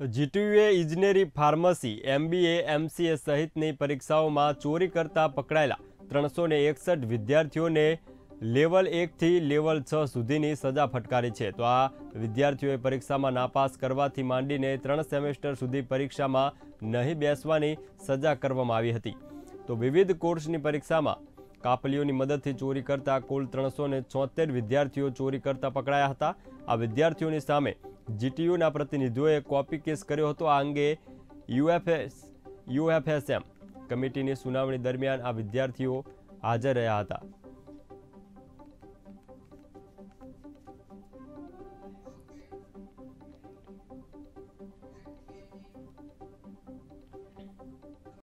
જીટીયુએ ઇજનેરી pharmacy, MBA, MCA સહિતની પરીક્ષાઓમાં ચોરી કરતા પકડાયેલા ત્રણસો એકસઠ વિદ્યાર્થીઓને લેવલ એકથી લેવલ છ સુધીની સજા ફટકારી છે. તો આ વિદ્યાર્થીઓએ પરીક્ષામાં નાપાસ કરવાથી માંડીને ત્રણ સેમેસ્ટર સુધી પરીક્ષામાં નહીં બેસવાની સજા કરવામાં આવી હતી. તો વિવિધ કોર્સની પરીક્ષામાં કાપલીઓની મદદથી ચોરી કરતા કુલ ત્રણસો વિદ્યાર્થીઓ ચોરી કરતા પકડાયા હતા. આ વિદ્યાર્થીઓની સામે જીટીયુના પ્રતિનિધિઓએ કોપી કેસ કર્યો હતો. આ અંગે યુએફએસ, યુએફએસએમ કમિટીની સુનાવણી દરમિયાન આ વિદ્યાર્થીઓ હાજર રહ્યા હતા.